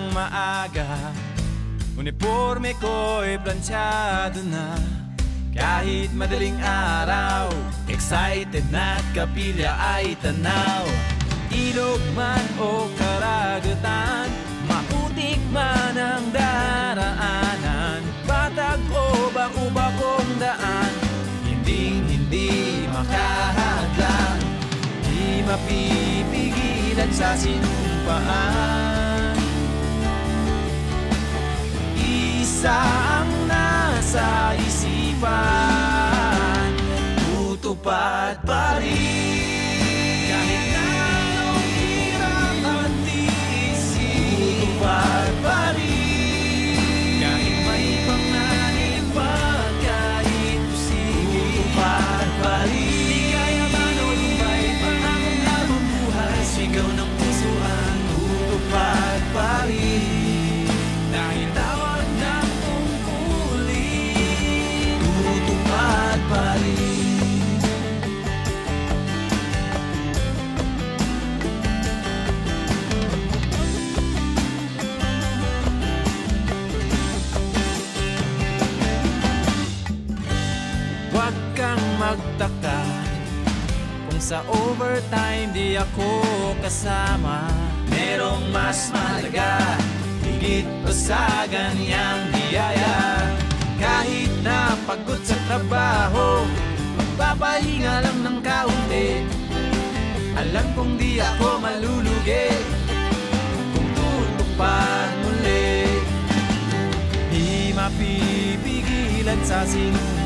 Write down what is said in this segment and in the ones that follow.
ng maaga. Uniforme ko'y plansyado na. Kahit madaling araw Excited na kapilya ay tanaw. Ilog man o karagatan Maputik man ang daraanan. Batag o bakuba kong daan Hindi hindi makahadlan Di mapipigilan sa sinumpaan Isa ang nasa isipan. Tutupad pa rin magtaka Kung sa overtime di ako kasama. Merong mas mahalaga Higit pa sa ganyang biyaya. Kahit na pagod sa trabaho Magpapahinga lang ng kaunti. Alam kong di ako malulugi Kung tutupad muli. Di mapipigilan sa sinumpaan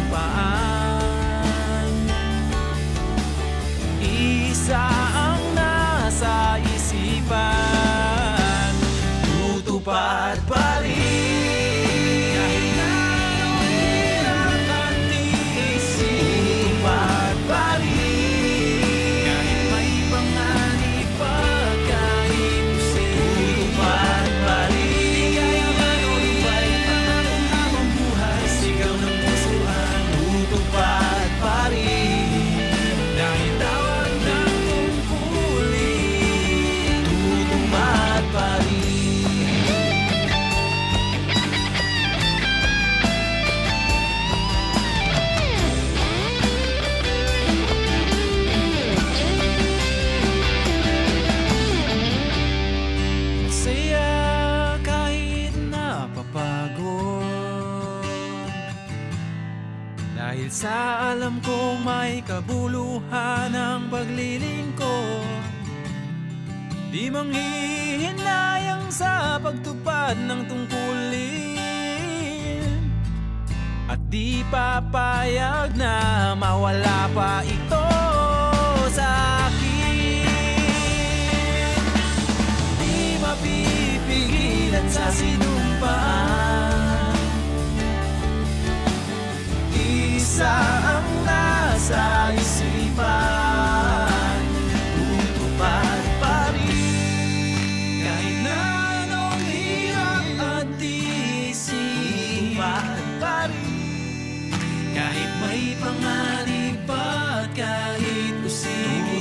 Dahil sa alam kong may kabuluhan ang paglilingkod Di manghihinayang sa pagtupad ng tungkulin. At di papayag na mawala pa ito sa akin. Di mapipigilan sa sinasabi panganib kahit usipin